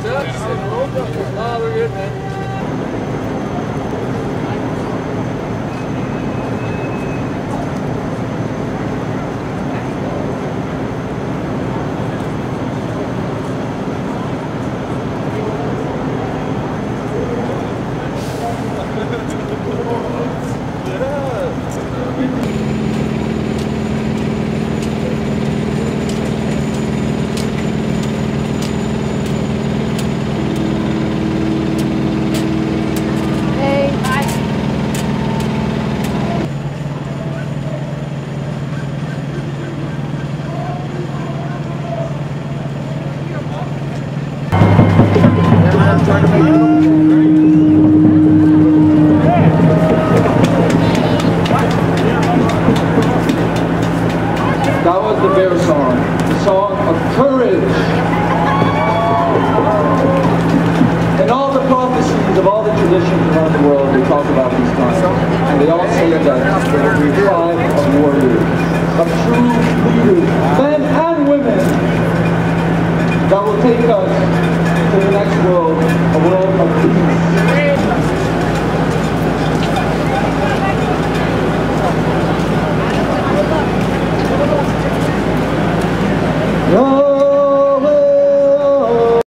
What's up? Oh, we're good, man. That was the bear song, the song of courage. and all the prophecies of all the traditions around the world, they talk about these times. And they all say that there will be a tribe of warriors, of true leaders, men and women, that will take us next world a world of peace.